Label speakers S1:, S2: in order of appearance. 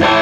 S1: Bye.